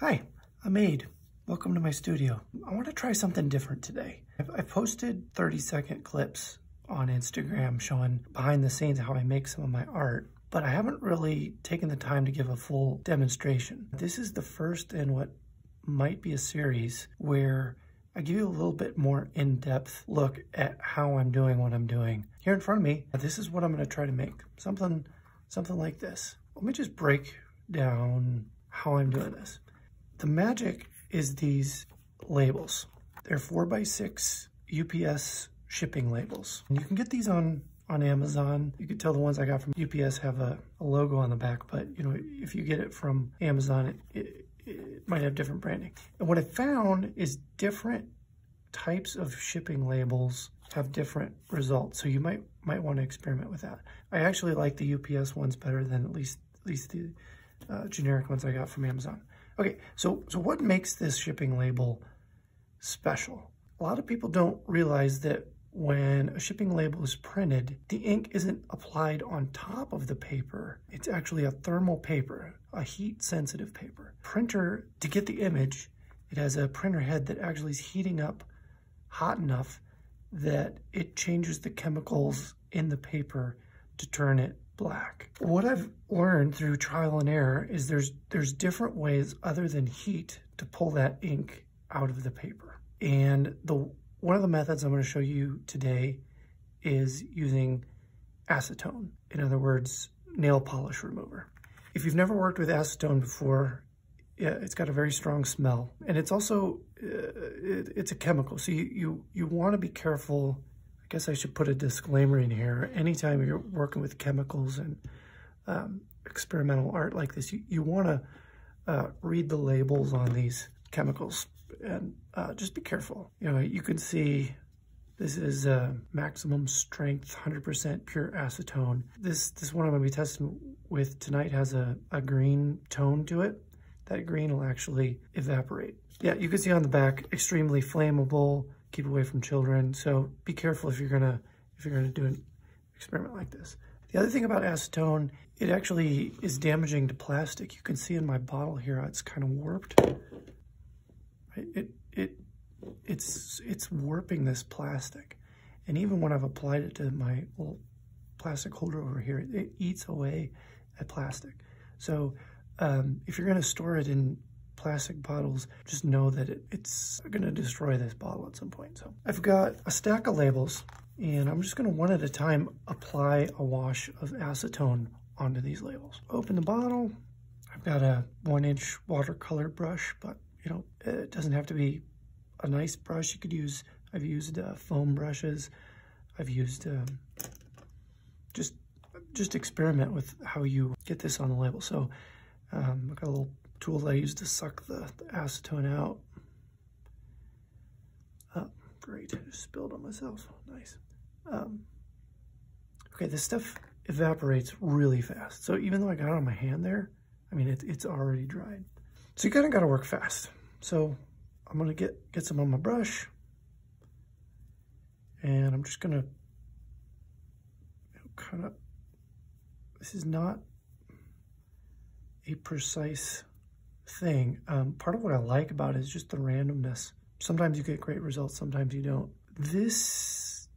Hi, I'm Ade. Welcome to my studio. I want to try something different today. I posted 30 second clips on Instagram showing behind the scenes how I make some of my art, but I haven't really taken the time to give a full demonstration. This is the first in what might be a series where I give you a little bit more in-depth look at how I'm doing what I'm doing. Here in front of me, this is what I'm going to try to make. Something, something like this. Let me just break down how I'm doing this. The magic is these labels. They're four by six UPS shipping labels. And you can get these on, on Amazon. You can tell the ones I got from UPS have a, a logo on the back, but you know, if you get it from Amazon, it, it, it might have different branding. And what I found is different types of shipping labels have different results. So you might might want to experiment with that. I actually like the UPS ones better than at least at least the uh, generic ones I got from Amazon. Okay, so, so what makes this shipping label special? A lot of people don't realize that when a shipping label is printed, the ink isn't applied on top of the paper. It's actually a thermal paper, a heat sensitive paper. Printer, to get the image, it has a printer head that actually is heating up hot enough that it changes the chemicals in the paper to turn it black. What I've learned through trial and error is there's there's different ways other than heat to pull that ink out of the paper. And the one of the methods I'm going to show you today is using acetone. In other words, nail polish remover. If you've never worked with acetone before, yeah, it's got a very strong smell. And it's also, uh, it, it's a chemical. So you, you, you want to be careful I guess I should put a disclaimer in here. Anytime you're working with chemicals and um, experimental art like this, you, you want to uh, read the labels on these chemicals and uh, just be careful. You know, you can see this is uh, maximum strength, 100% pure acetone. This this one I'm going to be testing with tonight has a, a green tone to it. That green will actually evaporate. Yeah, you can see on the back, extremely flammable, keep away from children. So be careful if you're gonna if you're gonna do an experiment like this. The other thing about acetone, it actually is damaging to plastic. You can see in my bottle here, it's kind of warped. It it it's it's warping this plastic, and even when I've applied it to my little plastic holder over here, it eats away at plastic. So um, if you're going to store it in plastic bottles, just know that it, it's going to destroy this bottle at some point. So I've got a stack of labels and I'm just going to one at a time apply a wash of acetone onto these labels. Open the bottle. I've got a one inch watercolor brush, but you know, it doesn't have to be a nice brush. You could use, I've used uh, foam brushes. I've used um, just, just experiment with how you get this on the label. So um, I've got a little tool that I use to suck the, the acetone out. Oh, great, I just spilled on myself, nice. Um, okay, this stuff evaporates really fast. So even though I got it on my hand there, I mean, it, it's already dried. So you kind of got to work fast. So I'm going to get, get some on my brush. And I'm just going to kind of, this is not a precise thing. Um, part of what I like about it is just the randomness. Sometimes you get great results, sometimes you don't. This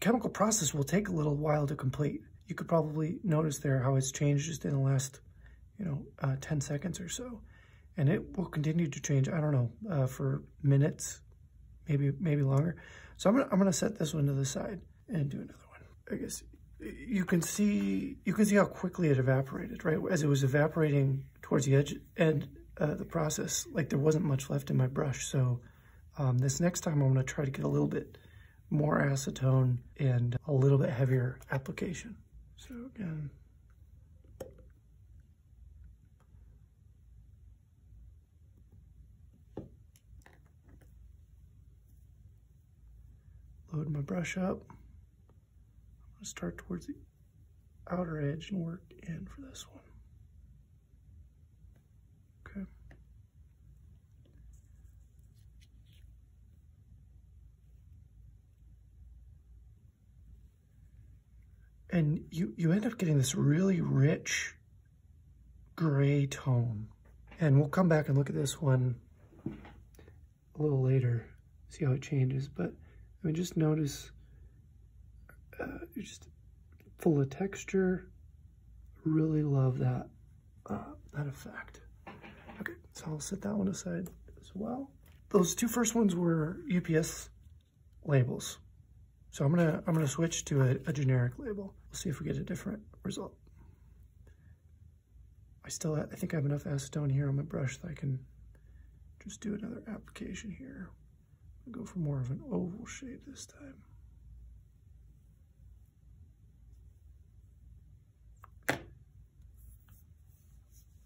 chemical process will take a little while to complete. You could probably notice there how it's changed just in the last, you know, uh, 10 seconds or so. And it will continue to change, I don't know, uh, for minutes, maybe maybe longer. So I'm gonna, I'm gonna set this one to the side and do another one. I guess you can see you can see how quickly it evaporated, right? As it was evaporating towards the edge, and uh, the process, like there wasn't much left in my brush. So um, this next time I'm gonna try to get a little bit more acetone and a little bit heavier application. So again, load my brush up. I'm gonna start towards the outer edge and work in for this one. And you, you end up getting this really rich gray tone. And we'll come back and look at this one a little later, see how it changes. But I mean, just notice uh, just full of texture. Really love that, uh, that effect. Okay, so I'll set that one aside as well. Those two first ones were UPS labels. So I'm gonna I'm gonna switch to a, a generic label. We'll see if we get a different result. I still I think I have enough acetone here on my brush that I can just do another application here. I'll go for more of an oval shape this time.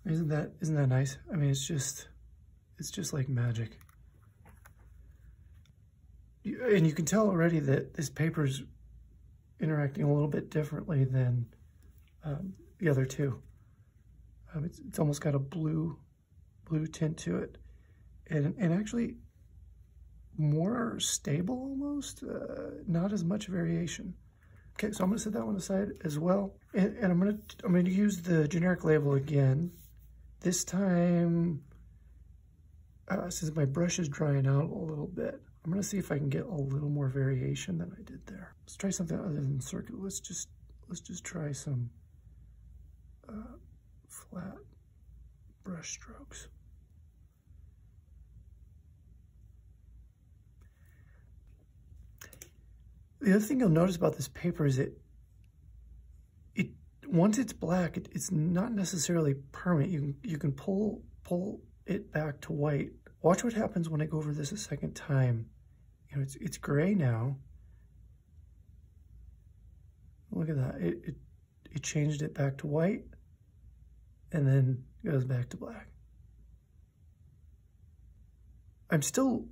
Isn't that isn't that nice? I mean, it's just it's just like magic. And you can tell already that this paper's interacting a little bit differently than um, the other two. Um, it's, it's almost got a blue blue tint to it, and and actually more stable almost, uh, not as much variation. Okay, so I'm gonna set that one aside as well, and, and I'm gonna I'm gonna use the generic label again this time, uh, since my brush is drying out a little bit, I'm gonna see if I can get a little more variation than I did there. Let's try something other than circular. Let's just let's just try some uh, flat brush strokes. The other thing you'll notice about this paper is it it once it's black, it, it's not necessarily permanent. You can, you can pull, pull it back to white. Watch what happens when I go over this a second time. You know, it's, it's gray now. Look at that. It, it, it changed it back to white and then goes back to black. I'm still,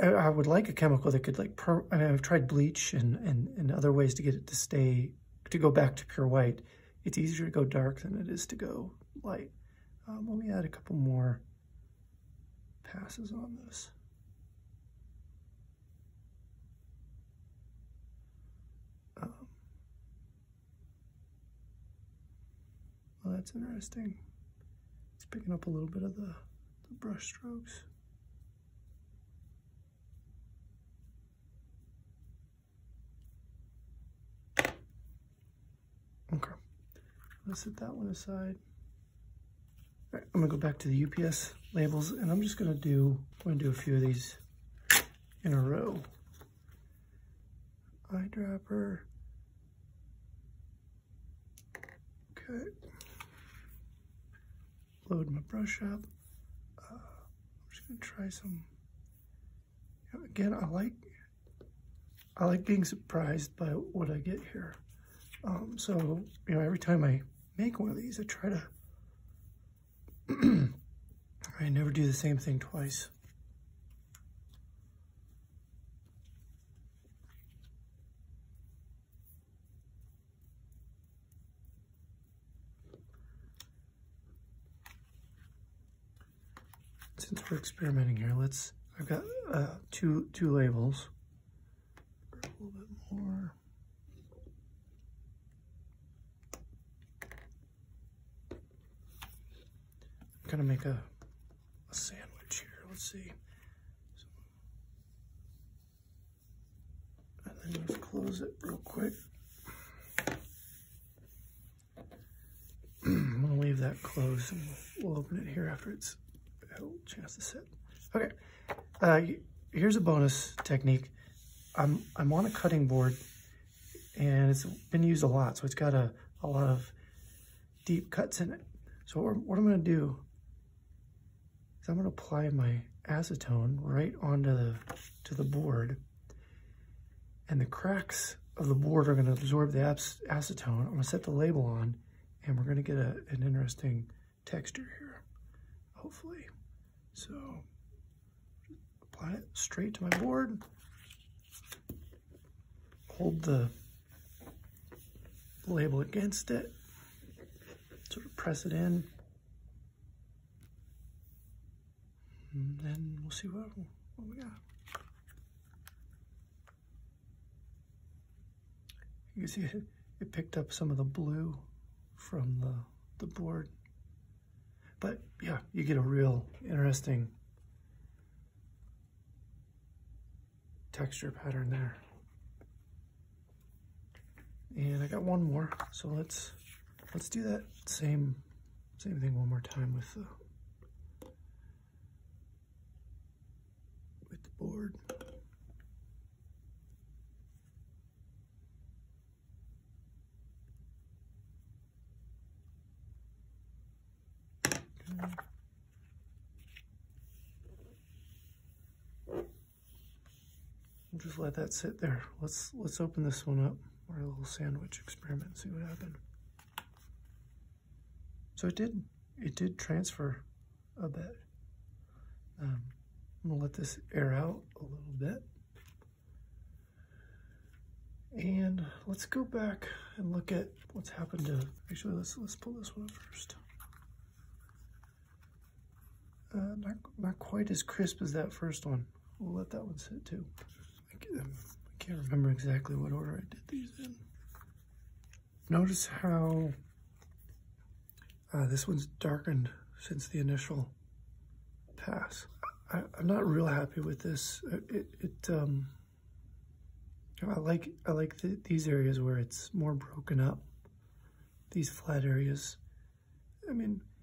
I I would like a chemical that could like, per, I mean, I've tried bleach and, and, and other ways to get it to stay, to go back to pure white it's easier to go dark than it is to go light. Um, let me add a couple more passes on this. Well, that's interesting. It's picking up a little bit of the, the brush strokes. Okay. Let's set that one aside. All right, I'm gonna go back to the UPS labels and I'm just gonna do, I'm gonna do a few of these in a row. Eyedropper. Okay. Load my brush up. Uh, I'm just gonna try some, again, I like, I like being surprised by what I get here. Um, so, you know, every time I make one of these, I try to, I never do the same thing twice. Since we're experimenting here, let's, I've got uh, two, two labels. A little bit more. gonna make a, a sandwich here. Let's see. So, and then let's close it real quick. I'm gonna leave that closed and we'll open it here after it's chance to sit. Okay, uh, here's a bonus technique. I'm, I'm on a cutting board and it's been used a lot, so it's got a, a lot of deep cuts in it. So what, I'm gonna do is I'm going to apply my acetone right onto the, to the board. And the cracks of the board are going to absorb the acetone. I'm going to set the label on and we're going to get a, an interesting texture here, hopefully. So apply it straight to my board. Hold the label against it. Sort of press it in. And then we'll see what, what we got. You can see it, it picked up some of the blue from the, the board. But yeah, you get a real interesting texture pattern there. And I got one more, so let's let's do that same same thing one more time with the with the board. Just let that sit there. Let's let's open this one up. Our little sandwich experiment, see what happened. So it did it did transfer a bit. Um, I'm gonna let this air out a little bit. And let's go back and look at what's happened to, actually let's, let's pull this one up first. Uh, not, not quite as crisp as that first one. We'll let that one sit too. I can't remember exactly what order I did these in. Notice how uh, this one's darkened since the initial pass. I, am not real happy with this. It, it um, I like I like the, these areas where it's more broken up. These flat areas. I mean, uh,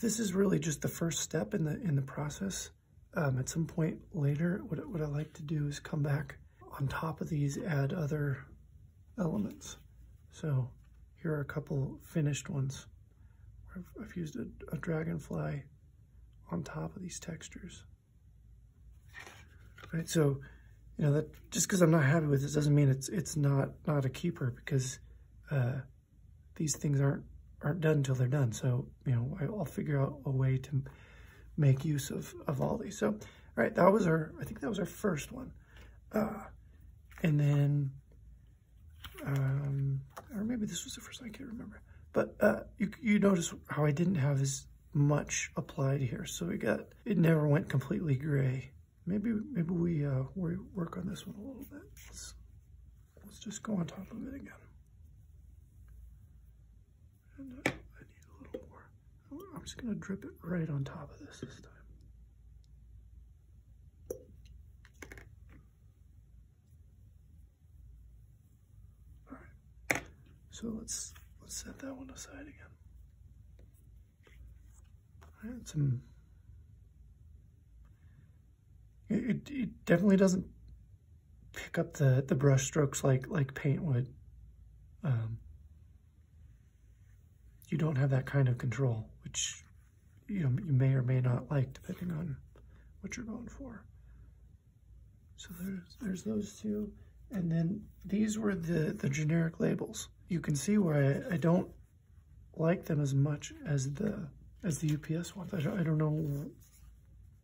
this is really just the first step in the in the process. Um, at some point later, what, what I like to do is come back on top of these, add other elements. So here are a couple finished ones. I've, I've used a, a dragonfly on top of these textures. Right, so you know that just because I'm not happy with this doesn't mean it's it's not not a keeper because uh, these things aren't aren't done until they're done. So you know I'll figure out a way to make use of, of all these. So, all right, that was our, I think that was our first one. Uh, and then, um, or maybe this was the first one, I can't remember. But uh, you, you notice how I didn't have as much applied here. So we got, it never went completely gray. Maybe maybe we, uh, we work on this one a little bit. Let's, let's just go on top of it again. And, uh, I'm just gonna drip it right on top of this this time. All right, so let's let's set that one aside again. All right, some. It, it definitely doesn't pick up the the brush strokes like like paint would. Um, you don't have that kind of control, which you know you may or may not like depending on what you're going for. So there's there's those two. And then these were the, the generic labels. You can see where I, I don't like them as much as the as the UPS ones. I don't, I don't know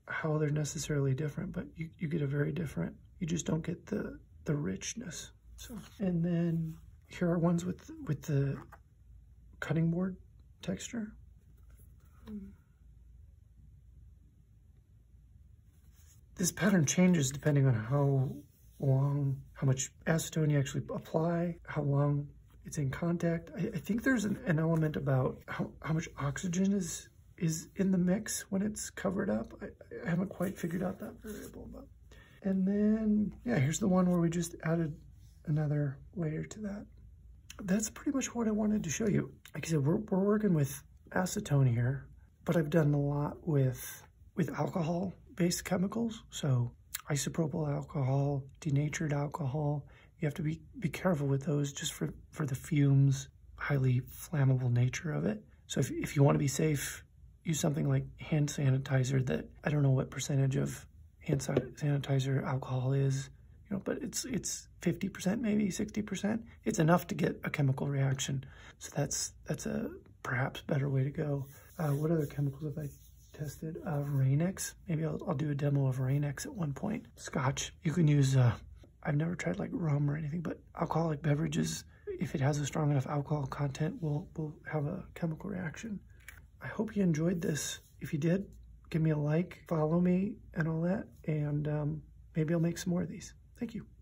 how they're necessarily different, but you, you get a very different, you just don't get the, the richness. So, and then here are ones with, with the cutting board texture. This pattern changes depending on how long, how much acetone you actually apply, how long it's in contact. I, I think there's an, an, element about how, how much oxygen is is in the mix when it's covered up. I, I haven't quite figured out that variable, but. And then, yeah, here's the one where we just added another layer to that that's pretty much what I wanted to show you. Like I said, we're, we're working with acetone here, but I've done a lot with, with alcohol-based chemicals. So isopropyl alcohol, denatured alcohol. You have to be, be careful with those just for, for the fumes, highly flammable nature of it. So if, if you want to be safe, use something like hand sanitizer that I don't know what percentage of hand sanitizer alcohol is you know, but it's it's 50% maybe 60%. It's enough to get a chemical reaction. So that's that's a perhaps better way to go. Uh, what other chemicals have I tested? Uh, Rain-X. Maybe I'll, I'll do a demo of Rain-X at one point. Scotch. You can use, uh, I've never tried like rum or anything, but alcoholic beverages, if it has a strong enough alcohol content, will will have a chemical reaction. I hope you enjoyed this. If you did, give me a like, follow me and all that, and um, maybe I'll make some more of these. Thank you.